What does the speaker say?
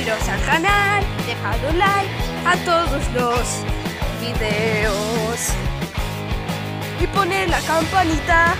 suscribiros al canal, dejad un like a todos los videos. Y poner la campanita